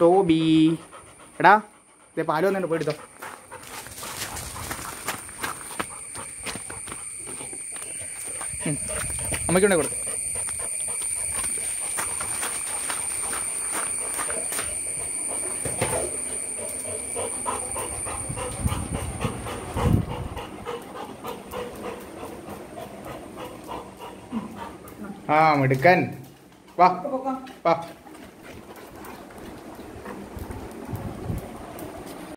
Toby. എടാ ഇതേ പാൽ വന്നിട്ട് പോയിട്ടോ അമ്മയ്ക്കുണ്ടെ കൊടുത്തു ആ മിടുക്കൻ. വാ വാ.